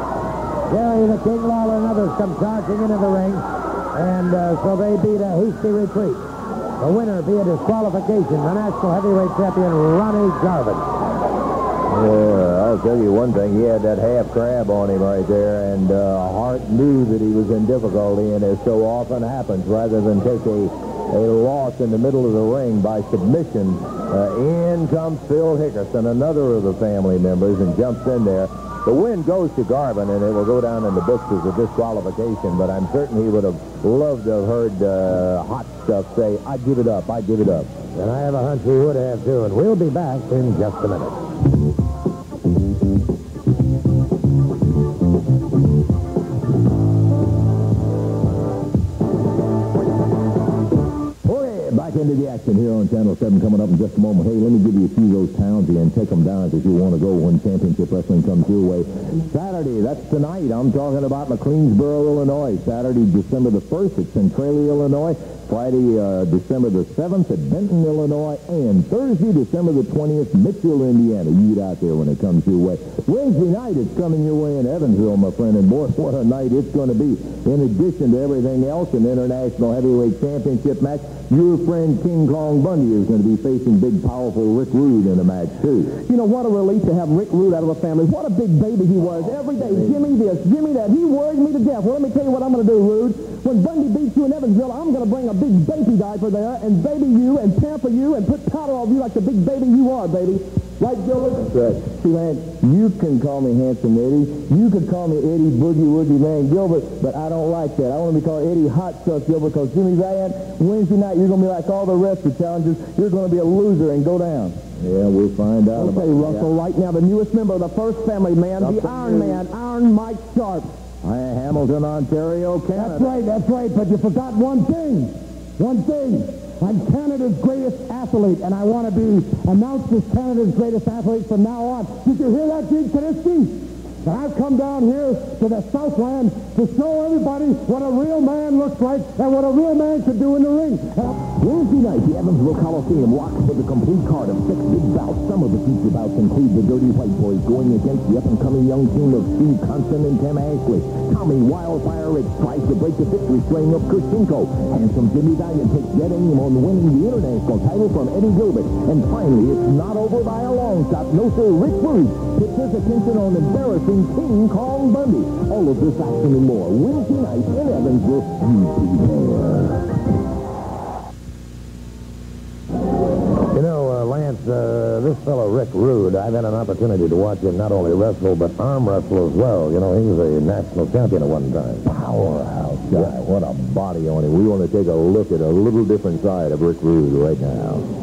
Jerry the King Lawler and others come charging into the ring. And uh, so they beat a hasty retreat. The winner via disqualification, the national heavyweight champion, Ronnie Garvin. Yeah, I'll tell you one thing. He had that half crab on him right there, and uh, Hart knew that he was in difficulty, and as so often happens, rather than take a, a loss in the middle of the ring by submission, uh, in comes Phil Hickerson, another of the family members, and jumps in there. The win goes to Garvin, and it will go down in the books as a disqualification, but I'm certain he would have loved to have heard uh, Hot Stuff say, I give it up, I give it up. And I have a hunch he would have, too. And we'll be back in just a minute. Into the action here on Channel 7 coming up in just a moment. Hey, let me give you a few of those towns and take them down if you want to go when championship wrestling comes your way. Saturday, that's tonight. I'm talking about McLeansboro, Illinois. Saturday, December the 1st at Centralia, Illinois. Friday, uh, December the 7th at Benton, Illinois. And Thursday, December the 20th, Mitchell, Indiana. You get out there when it comes your way. Wednesday night, it's coming your way in Evansville, my friend. And boy, what a night it's going to be. In addition to everything else, an international heavyweight championship match. Your friend King Kong Bundy is going to be facing big, powerful Rick Rude in a match, too. You know, what a relief to have Rick Rude out of the family. What a big baby he was. Every day, Jimmy this, Jimmy that. He worried me to death. Well, let me tell you what I'm going to do, Rude. When Bundy beats you in Evansville, I'm going to bring a big baby diaper there and baby you and pamper you and put powder on you like the big baby you are, baby. Right, Gilbert? That's right. See, man, you can call me Handsome Eddie. You could call me Eddie Boogie Woogie Man Gilbert, but I don't like that. I want to be called Eddie Hot Stuff Gilbert because Jimmy Valiant, Wednesday night, you're going to be like all the rest of the challengers. You're going to be a loser and go down. Yeah, we'll find out Okay, Russell, right now, the newest member of the First Family Man, the Iron new. Man, Iron Mike Sharpe. Hamilton, Ontario, Canada. That's right, that's right, but you forgot one thing. One thing. I'm Canada's greatest athlete, and I want to be announced as Canada's greatest athlete from now on. Did you hear that, Gene Kiniski? And I've come down here to the Southland to show everybody what a real man looks like and what a real man should do in the ring. Wednesday night, the Evansville Coliseum rocks with a complete card of six big bouts. Some of the feature bouts include the Dirty White Boys going against the up-and-coming young team of Steve Constant and Tim Ashley. Tommy Wildfire Rich tries to break the victory string of Kushchenko. Handsome Jimmy Valiant takes dead aim on winning the international title from Eddie Gilbert. And finally, it's not over by a long shot. No, sir, Rick Rude puts his attention on embarrassing King Kong Bundy. All of this action and more. Wednesday night in Evansville. You be there. You know, uh, Lance, uh, this fellow Rick Rude, I've had an opportunity to watch him not only wrestle, but arm wrestle as well. You know, he was a national champion at one time. Powerhouse guy. What a body on him. We want to take a look at a little different side of Rick Rude right now.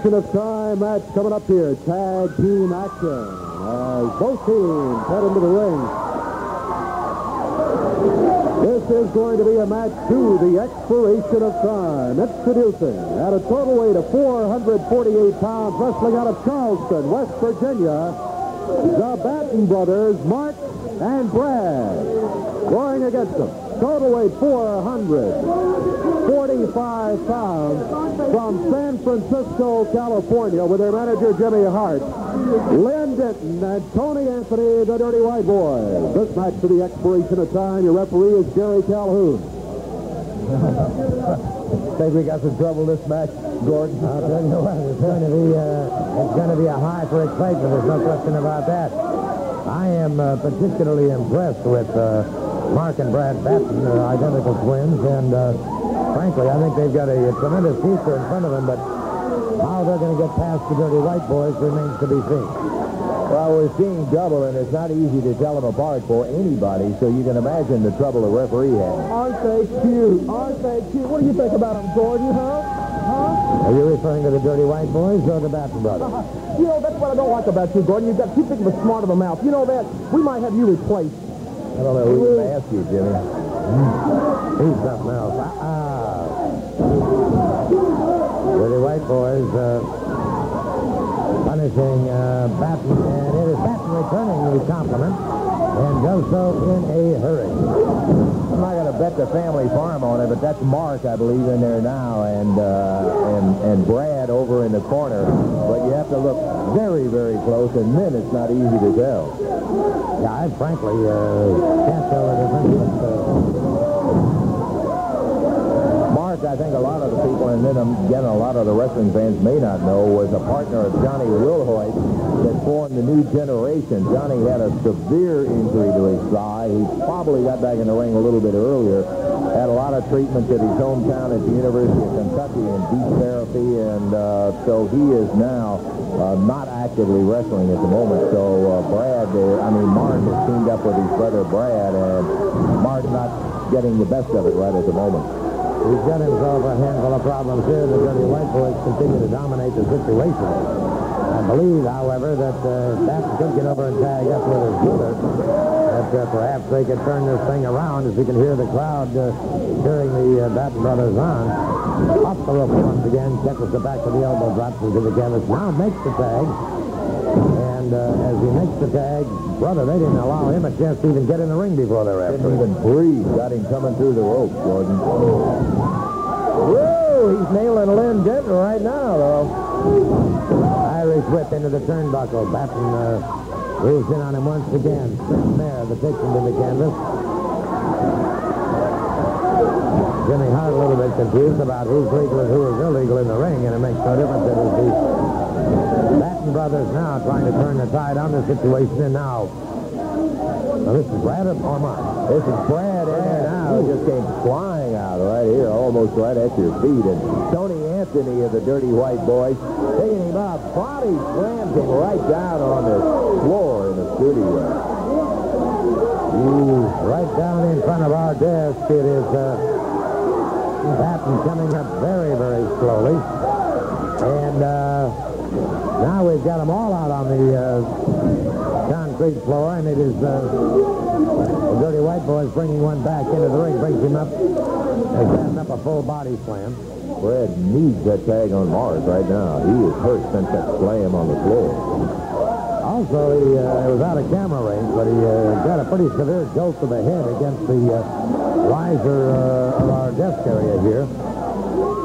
Expiration of time match coming up here. Tag team action as both teams head into the ring. This is going to be a match to the expiration of time. Introducing at a total weight of 448 pounds, wrestling out of Charleston, West Virginia, the Batten brothers, Mark and Brad. Going against them, total weight 445 pounds from San Francisco, California, with their manager Jimmy Hart, Len Denton, and Tony Anthony, the Dirty White Boys. This match to the expiration of time, your referee is Jerry Calhoun. Think we got some trouble this match, Gordon? I'll tell you what, it's going to be uh, it's going to be a high for excitement. There's no question about that. I am uh, particularly impressed with uh, Mark and Brad Batten, they're identical twins, and uh, frankly, I think they've got a, a tremendous future in front of them. But how they're going to get past the Dirty White Boys remains to be seen. Well, we're seeing double, and it's not easy to tell them apart for anybody, so you can imagine the trouble the referee had. Aren't they cute? Aren't they cute? What do you think about them, Gordon, huh? Huh? Are you referring to the Dirty White Boys or the Batten uh-huh. brothers? You know, that's what I don't like about you, Gordon. You've got too big of a smart of a mouth. You know that? We might have you replaced. I don't know who to ask you, Jimmy. He's something else. Ah. White Boys uh, punishing uh, Batten, and it is Batten returning the compliment, and does so in a hurry. I'm not going to bet the family farm on it, but that's Mark, I believe, in there now, and uh, and and Brad over in the corner. But you have to look very, very close, and then it's not easy to tell. Yeah, I frankly uh, can't tell the difference, but uh, think a lot of the people, and then again, a lot of the wrestling fans may not know, was a partner of Johnny Wilhoit that formed the new generation. Johnny had a severe injury to his thigh. He probably got back in the ring a little bit earlier. Had a lot of treatment at his hometown at the University of Kentucky in deep therapy, and uh, so he is now uh, not actively wrestling at the moment. So uh, Brad, uh, I mean, Mark has teamed up with his brother Brad, and Mark's not getting the best of it right at the moment. He's got himself a handful of problems here. The Dirty White Boys continue to dominate the situation. I believe, however, that uh, could get over and tag up with his brother. That uh, perhaps they could turn this thing around as we can hear the crowd uh, cheering the uh, brothers on. Off the rope once again, catches the back of the elbow, drops into the canvas. Now makes the tag. And uh, as he makes the tag, brother, they didn't allow him a chance to even get in the ring before the Didn't even breathe. Got him coming through the ropes, Gordon. Whoa, he's nailing Len Denton right now, though. Irish whip into the turnbuckle. Batten uh, moves in on him once again. Sitting there, the him to the canvas. Jimmy Hart a little bit confused about who's legal and who is illegal in the ring, and it makes no difference. It is the Batten brothers now trying to turn the tide on the situation, and now. Now this is Brad or Mark? This is Brad in there now. He just came flying out right here, almost right at your feet. And Tony Anthony of the Dirty White Boys taking him up. Body slams him right down on the floor in the studio. Ooh, right down in front of our desk, it is uh, Batten coming up very, very slowly. And uh, now we've got them all out on the uh, concrete floor, and it is uh, the Dirty White Boys bringing one back into the ring, brings him up, and setting up a full body slam. Brad needs that tag on Bart right now. He is hurt since that slam on the floor. Also, he uh, was out of camera range, but he uh, got a pretty severe jolt to the head against the uh, riser uh, of our desk area here.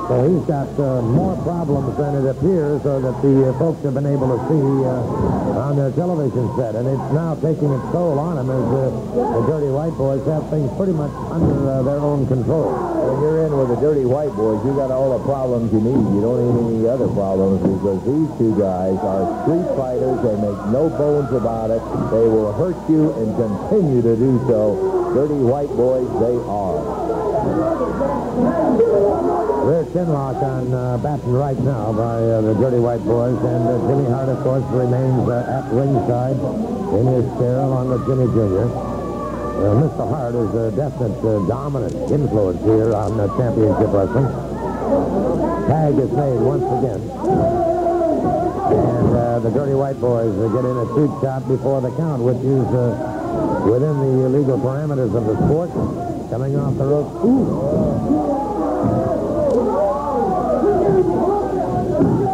So he's got uh, more problems than it appears uh, that the uh, folks have been able to see uh, on their television set. And it's now taking its toll on him as uh, the Dirty White Boys have things pretty much under uh, their own control. When you're in with the Dirty White Boys, you got all the problems you need. You don't need any other problems because these two guys are street fighters. They make no bones about it. They will hurt you and continue to do so. Dirty White Boys, they are. Rear chin lock on uh, Batten right now by uh, the Dirty White Boys, and uh, Jimmy Hart, of course, remains uh, at ringside in his chair along with Jimmy Jr. Uh, Mr. Hart is a definite uh, dominant influence here on uh, championship wrestling. Tag is made once again. And the Dirty White Boys get in a cheap shot before the count, which is within the legal parameters of the sport. Coming off the rope. Ooh.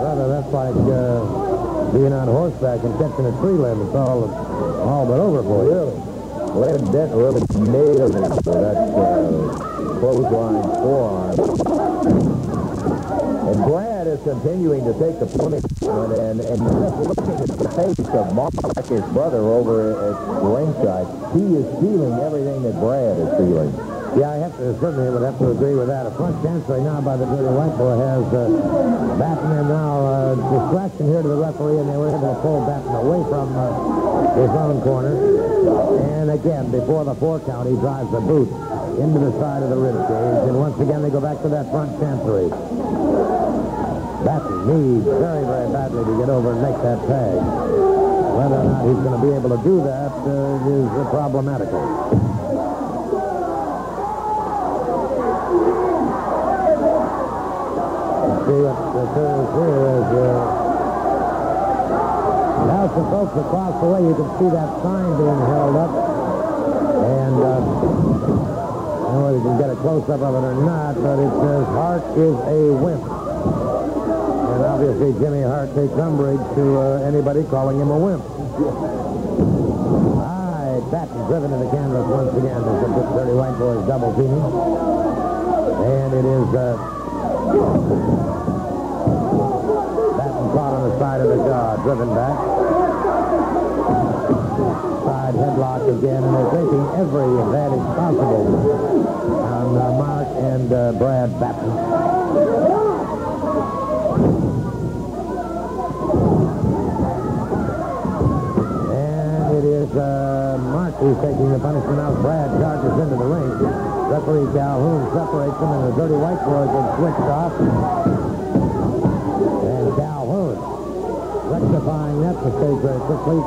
Brother, that's like uh, being on horseback and catching a tree limb. It's all, all but over for you. Len Denton really nailed him for that uh, clothesline forearm. And Brad is continuing to take the point and, and, just looking at the face of Mark, his brother, over at ringside, he is feeling everything that Brad is feeling. Yeah, I have to certainly would have to agree with that. A front chancery now by the Dirty White Boy has uh, Batten and now uh, distraction here to the referee, and they were able to pull Batten away from uh, his own corner. And again, before the four count, he drives the boot into the side of the rib cage, and once again they go back to that front chancery. Batten needs very, very badly to get over and make that tag. Whether or not he's going to be able to do that uh, is problematical. See what occurs here is uh, now some folks across the way, you can see that sign being held up. And uh, I don't know whether you can get a close-up of it or not, but it says Hart is a wimp. And obviously Jimmy Hart takes umbrage to uh, anybody calling him a wimp. All right, Batten driven to the canvas once again as the dirty white boys double teaming. And it is uh, Batten caught on the side of the jaw, driven back. Side headlock again, and they're taking every advantage possible on uh, Mark and uh, Brad Batten. And it is uh, Mark who's taking the punishment out. Brad charges into the ring. Referee Calhoun separates them, and the Dirty White Boys have switched off. And Calhoun rectifying that mistake very quickly.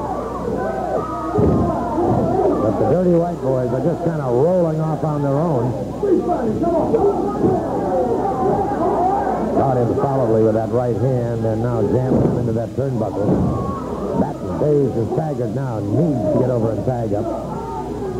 But the Dirty White Boys are just kind of rolling off on their own. Caught him solidly with that right hand, and now jammed him into that turnbuckle. Batten, dazed and staggered now, needs to get over and tag up.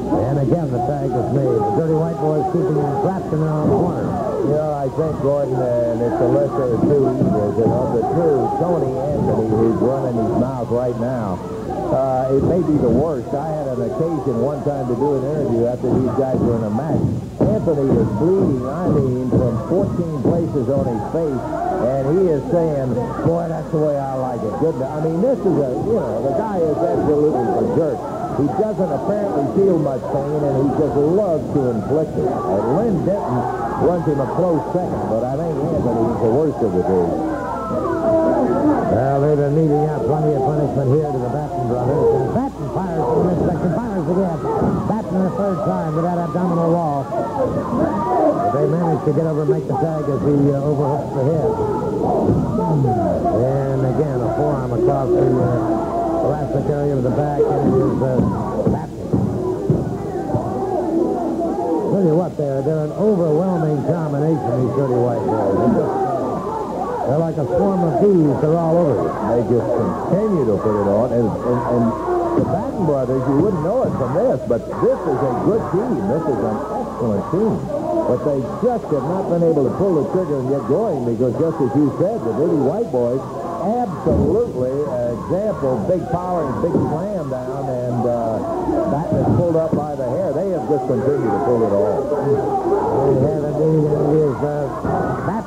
And again, the tag is made. The Dirty White Boys keeping in their own corner. You know, I think, Gordon, and it's a lesser of two evils. You know, the two, Tony Anthony, who's running his mouth right now, uh, it may be the worst. I had an occasion one time to do an interview after these guys were in a match. Anthony is bleeding, I mean, from 14 places on his face, and he is saying, boy, that's the way I like it. Good. I mean, this is a, you know, the guy is absolutely berserk. He doesn't apparently feel much pain, and he just loves to inflict it. And Len Denton runs him a close second, but I think Anthony is the worst of the two. Well, they've been meeting out plenty of punishment here to the Batten brothers. And Batten fires from this section, fires again. Batten the third time to that abdominal wall. They managed to get over and make the tag as he uh, overhooks the head. And again, a forearm across the uh, thoracic area of the back, and it is uh, Batten. Tell you what, they're, they're an overwhelming combination, these dirty white boys. Uh, they're like a swarm of bees. They're all over you. They just continue to put it on, and, and, and the Batten brothers, you wouldn't know it from this, but this is a good team. This is an excellent team. But they just have not been able to pull the trigger and get going because, just as you said, the Dirty White Boys, absolutely example, big power and big slam down, and uh, Batten is pulled up by the hair. They have just continued to pull it off. They have indeed, and uh,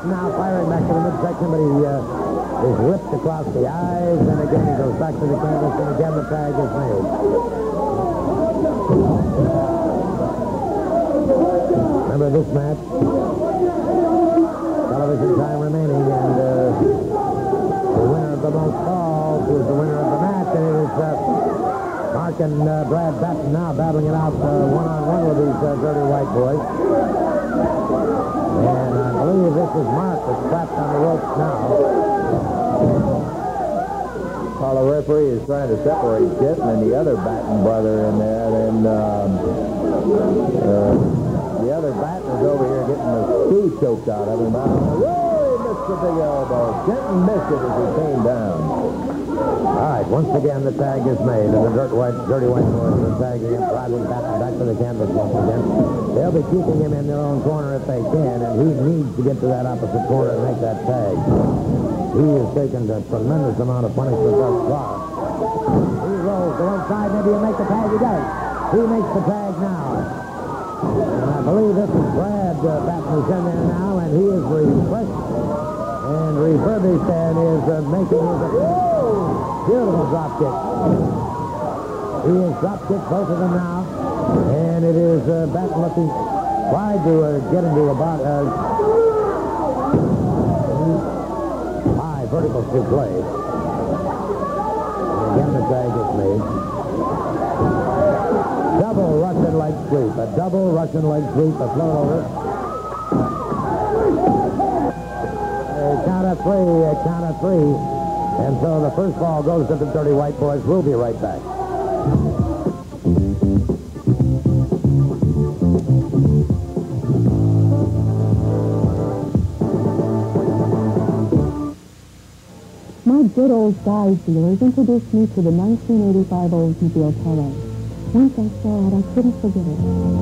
now firing back to the midsection, but he uh, is whipped across the eyes, and again he goes back to the canvas, and again the tag is made. Remember this match? Television time remaining, and uh, the winner of the most is the winner of the match, and it is uh, Mark and uh, Brad Batten now battling it out uh, one-on-one with these dirty white boys. And I believe this is Mark that's trapped on the ropes now. While the referee is trying to separate Denton and the other Batten brother in there, and um, the other Batten is over here getting the screw choked out of him. Whoa, missed the big elbow. Denton missed it as he came down. All right, once again the tag is made, and the dirt white, dirty white boys are tagging him, driving back, back to the canvas once again. They'll be keeping him in their own corner if they can, and he needs to get to that opposite corner and make that tag. He has taken a tremendous amount of punishment thus far. He rolls to one side, maybe he'll make the tag. He does. He makes the tag now. And I believe this is Brad uh, Batten who's in there now, and he is refreshed and refurbished and is uh, making his beautiful drop kick. He has drop kicked both of them now, and it is uh, Batten looking tried to uh, get into about uh, high vertical suplex. And again, the tag is made. Double Russian leg sweep. A double Russian leg sweep. A float over. A count of three. A count of three. And so the first ball goes to the Dirty White Boys. We'll be right back. My good old size dealers introduced me to the 1985 Oldsmobile Polo. Once I saw it, I couldn't forget it.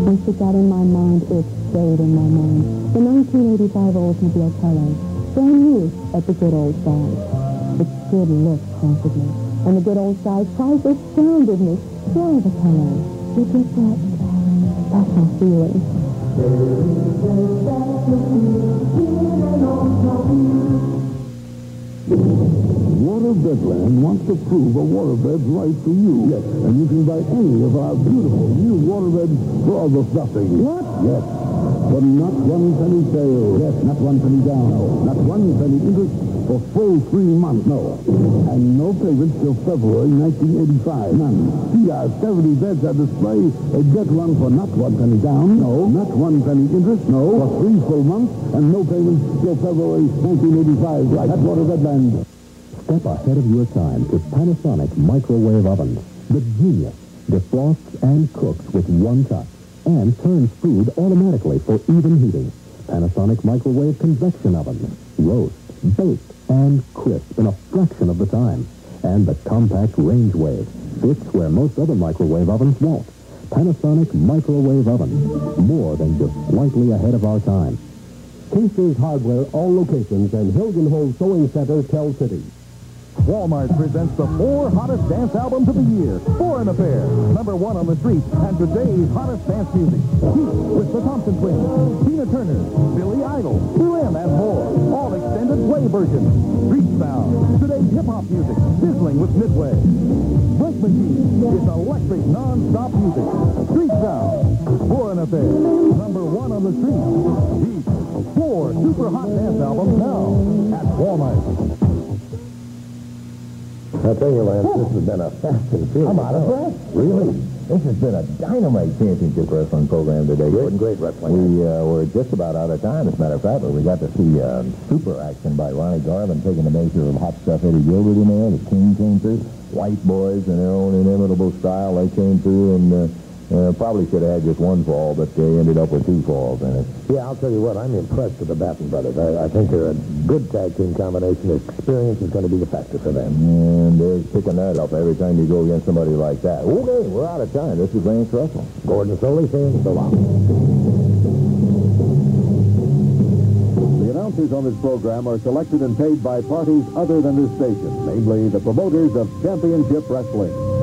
Once it got in my mind, it stayed in my mind. The 1985 Oldsmobile Polo. Brand new at the good old size. Its good look haunted me. And the good old size price astounded me. Why the Polo? You can that. That's my feeling. Waterbedland wants to prove a waterbed's right for you. Yes. And you can buy any of our beautiful new waterbeds for almost nothing. What? Yes. For not one penny sale. Yes, not one penny down. No. Not one penny interest for full three months. No. And no payments till February 1985. None. See our 70 beds on display. Uh, get one for not one penny down. No. Not one penny interest. No. For three full months and no payments till February 1985. Right. That's Waterbedland. Step ahead of your time to Panasonic microwave ovens. The genius defrosts and cooks with one touch and turns food automatically for even heating. Panasonic microwave convection oven. Roast, bake, and crisp in a fraction of the time. And the compact range wave fits where most other microwave ovens won't. Panasonic microwave oven. More than just slightly ahead of our time. Teamsters Hardware, all locations, and Hilgen Hole Sewing Center, Tell City. Walmart presents the four hottest dance albums of the year. Foreign Affair, number one on the street, and today's hottest dance music. Heat with the Thompson Twins, Tina Turner, Billy Idol, Berlin, and more. All extended play versions. Street Sound, today's hip-hop music, sizzling with Midway. Break Machine, it's electric non-stop music. Street Sound, Foreign Affair, number one on the street. Heat, four super hot dance albums now at Walmart. I tell you, Lance, this has been a fast and furious. I'm out of breath. Really? This has been a dynamite championship wrestling program today. Good, great wrestling. We uh, were just about out of time, as a matter of fact, but we got to see uh, super action by Ronnie Garvin taking the measure of hot stuff Eddie Gilbert in there. The King came through. White boys in their own inimitable style, they came through and uh, uh, probably should have had just one fall, but they ended up with two falls in it. Yeah, I'll tell you what, I'm impressed with the Batten brothers. I, I think they're a good tag team combination. Experience is going to be the factor for them. And they're picking that up every time you go against somebody like that. Okay, we're out of time. This is Lance Russell. Gordon Solie saying so long. The announcers on this program are selected and paid by parties other than this station, namely the promoters of championship wrestling.